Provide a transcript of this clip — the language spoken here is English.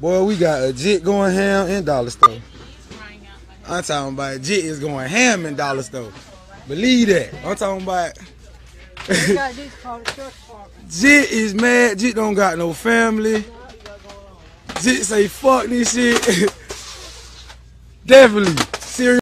Boy, we got a jit going ham in Dollar Store. I'm talking about jit is going ham in Dollar Store. Believe that. I'm talking about Jit is mad. Jit don't got no family. Jit say fuck this shit. Definitely. Serious.